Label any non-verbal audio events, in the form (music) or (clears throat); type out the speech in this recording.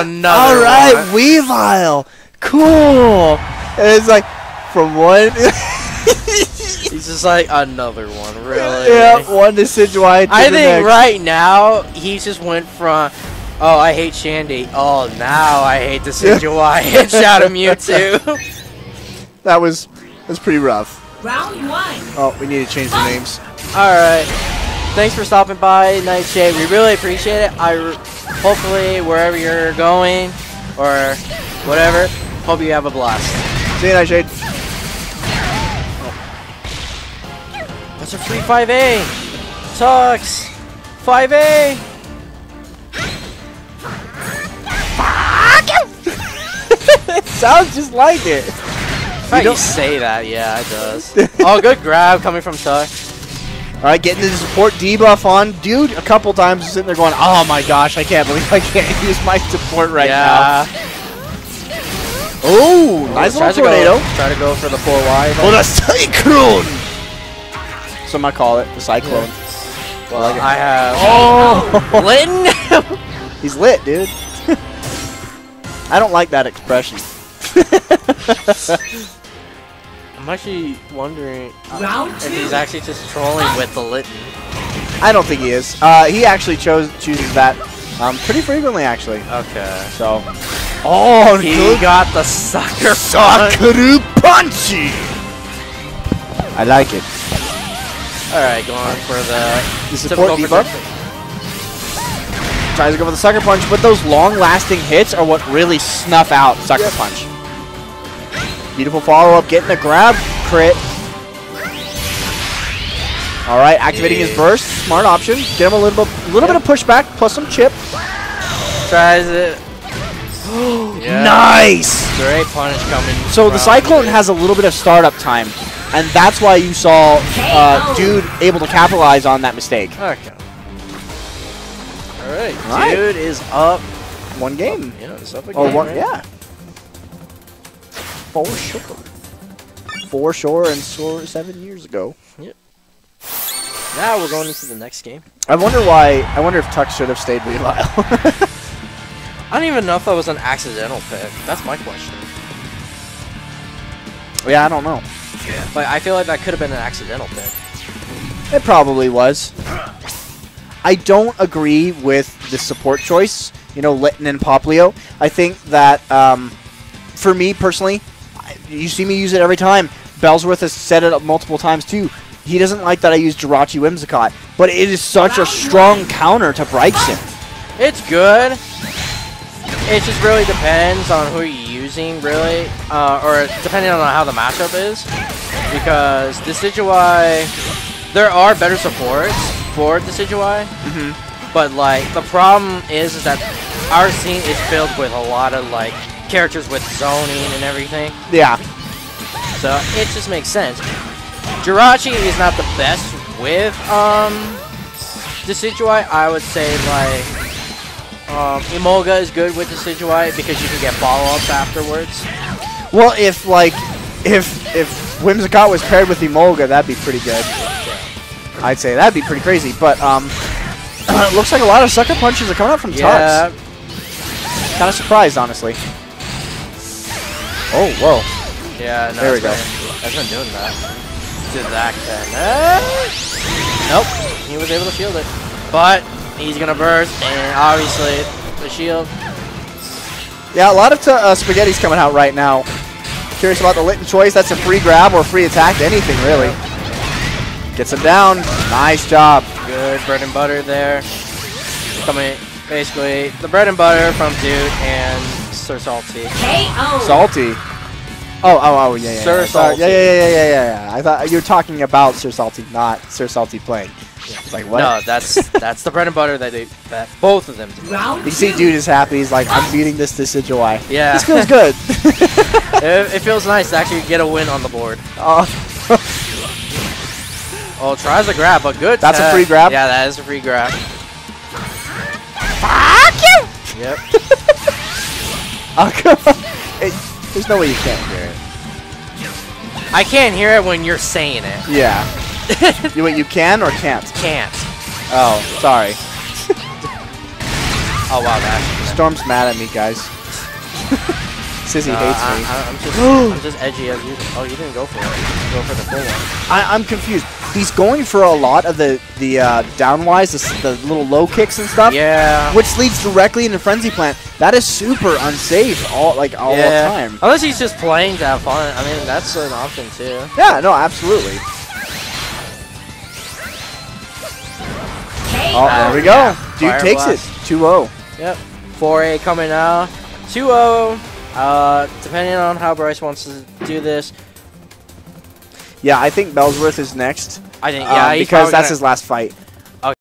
Another All right, one. Weavile. Cool. And it's like from one. (laughs) He's just like another one, really. yeah, one to Sidgewai to I the think next. right now he just went from, oh I hate Shandy, oh now I hate the Sidgewai and Shadow Mewtwo. (laughs) That was that was pretty rough. Round one. Oh, we need to change the names. All right, thanks for stopping by, Nightshade. We really appreciate it. I r- hopefully wherever you're going or whatever, hope you have a blast. See you, Nightshade. That's a free 5A. Sucks. 5A. (laughs) Sounds just like it. If you don't- say that, yeah, it does. (laughs) oh, good grab coming from Tux. All right, getting the support debuff on. Dude, a couple times sitting there going, oh my gosh, I can't believe I can't (laughs) use my support right yeah. now. Oh, nice Try little to tornado. Go, try to go for the 4Y. Oh, the Cyclone! Some might call it the Cyclone. Well, I have. Oh! (laughs) Litten! (laughs) He's lit, dude. I don't like that expression. I'm actually wondering Round if two. he's actually just trolling with the Litten. I don't think he is. Uh, he actually chose chooses that um, pretty frequently, actually. Okay. So, oh, He good got the sucker punch. Sakaru Punchy. I like it. Alright, going for the The support typical debuff protection. tries to go for the sucker punch, but those long-lasting hits are what really snuff out sucker punch. Beautiful follow-up, getting the grab crit. All right, activating his burst, smart option. Get him a little bit, little bit of pushback plus some chip. Tries it. (gasps) Yeah. Nice. Great punish coming. So the Cyclone it. has a little bit of startup time, and that's why you saw uh, Dude able to capitalize on that mistake. Okay. Alright, Alright. dude is up. One game. Yeah, it's up again. Oh, one, right? yeah. For sure. For sure, and sure seven years ago. Yep. Now we're going into the next game. I wonder why. I wonder if Tux should have stayed with Weavile. (laughs) I don't even know if that was an accidental pick. That's my question. yeah, I don't know. Like, I feel like that could have been an accidental pick. It probably was. I don't agree with the support choice. You know, Litten and Popplio. I think that um, for me personally, you see me use it every time. Bellsworth has said it up multiple times too. He doesn't like that I use Jirachi Whimsicott, but it is such a strong counter to Braixen. It's good. It just really depends on who you're using, really, uh, or depending on how the matchup is. Because Decidueye, there are better supports for Decidueye, Mm-hmm. but like the problem is, is that our scene is filled with a lot of like characters with zoning and everything, Yeah. so it just makes sense. Jirachi is not the best with um Decidueye. I would say like um, Emolga is good with Decidueye because you can get follow-ups afterwards. Well, if like if if Whimsicott was paired with Emolga, that'd be pretty good. I'd say that'd be pretty crazy. But um, it (clears throat) looks like a lot of sucker punches are coming up from Yeah, Tux. Kind of surprised, honestly. Oh, whoa. yeah. No, There we go. It's been doing that. Did that then? Uh, nope. He was able to shield it, but he's gonna burst, and obviously the shield. Yeah, a lot of t- uh, spaghetti's coming out right now. Curious about the Litten choice. That's a free grab or free attack, anything really. Gets him down. Nice job. Good bread and butter there. Coming, basically the bread and butter from Dude and Sir Salty. KO. Salty. Oh, oh, oh, yeah, yeah. Sir yeah. Sorry. Salty. Yeah, yeah, yeah, yeah, yeah, yeah. I thought you were talking about Sir Salty, not Sir Salty playing. It's like what? No, that's (laughs) that's the bread and butter that they that both of them do. Round You see, dude is happy. He's like, I'm beating this Decidueye. Yeah. This feels good. (laughs) (laughs) It, it feels nice to actually get a win on the board. oh, Oh, tries a grab, but good. That's a free grab? Yeah, that is a free grab. Yep. (laughs) oh, come on. It, there's no way you can't hear it. I can't hear it when you're saying it. Yeah. (laughs) you, wait, you can or can't? Can't. Oh, sorry. (laughs) Oh wow, that. Storm's mad at me, guys. Sissy hates I, me. I, I'm just, (gasps) I'm just edgy as you. Oh, you didn't go for it. You go for the full one. I, I'm confused. He's going for a lot of the the uh, downwise, the, the little low kicks and stuff, Yeah. which leads directly into frenzy plant. That is super unsafe all like all yeah. the time. Unless he's just playing to have fun. I mean, that's an option too. Yeah, no, absolutely. Oh, there we go. Yeah. Dude Fire takes blast. it. 2-0. Yep. 4A coming out. 2-0. Uh, depending on how Bryce wants to do this, Yeah, I think Bellsworth is next. I think um, yeah, he's because that's gonna- his last fight.